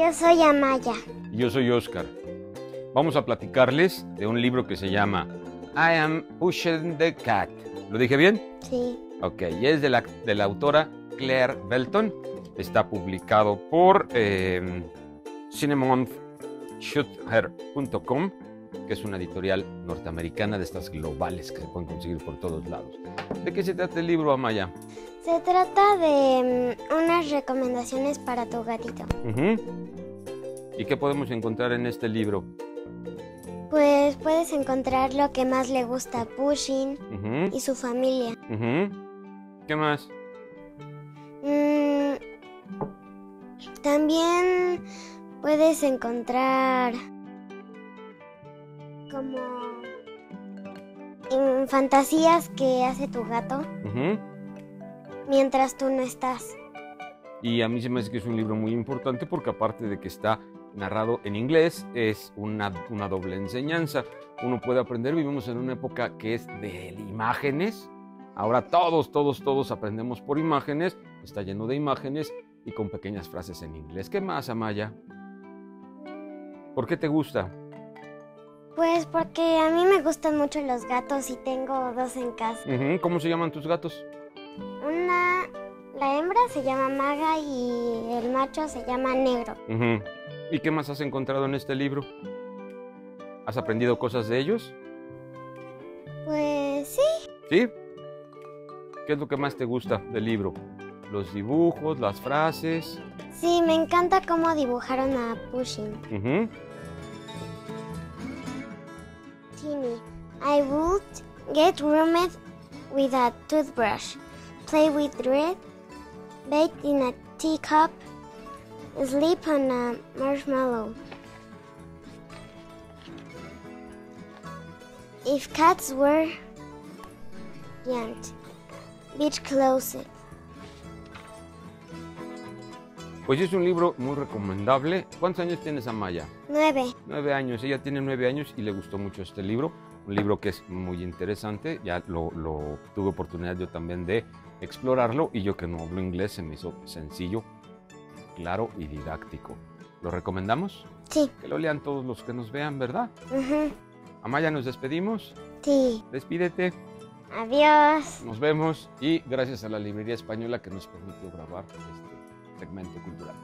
Yo soy Amaya. Y yo soy Oscar. Vamos a platicarles de un libro que se llama I Am Pushing the Cat. ¿Lo dije bien? Sí. Ok, y es de la, de la autora Claire Belton. Está publicado por eh, que es una editorial norteamericana de estas globales que se pueden conseguir por todos lados. ¿De qué se trata el libro, Amaya? Se trata de mm, unas recomendaciones para tu gatito. Ujú. ¿Y qué podemos encontrar en este libro? Pues puedes encontrar lo que más le gusta a Pushing y su familia. ¿Qué más? Mm, también puedes encontrar como fantasías que hace tu gato Ujú. mientras tú no estás. Y a mí se me hace que es un libro muy importante porque aparte de que está narrado en inglés, es una, una doble enseñanza. Uno puede aprender, vivimos en una época que es de imágenes. Ahora todos, todos, todos aprendemos por imágenes. Está lleno de imágenes y con pequeñas frases en inglés. ¿Qué más, Amaya? ¿Por qué te gusta? Pues porque a mí me gustan mucho los gatos y tengo dos en casa. ¿Cómo se llaman tus gatos? Una, la hembra se llama Maga y el macho se llama Negro. Ujú. ¿Y qué más has encontrado en este libro? ¿Has aprendido cosas de ellos? Pues sí, ¿Sí? ¿Qué es lo que más te gusta del libro? Los dibujos, las frases. sí, me encanta cómo dibujaron a Pushing. Ujú. Timmy, I would get roomed with a toothbrush, play with bread, bake in a teacup, sleep on a marshmallow. If cats were giant, beach closet. Pues es un libro muy recomendable. ¿Cuántos años tienes, Amaya? Nueve. Nueve años. Ella tiene nueve años y le gustó mucho este libro. Un libro que es muy interesante. Ya lo, lo tuve oportunidad yo también de explorarlo y yo que no hablo inglés se me hizo sencillo, claro y didáctico. ¿Lo recomendamos? Sí. Que lo lean todos los que nos vean, ¿verdad? ujú, Amaya, nos despedimos. Sí. Despídete. Adiós. Nos vemos y gracias a la Librería Española que nos permitió grabar este segmento cultural.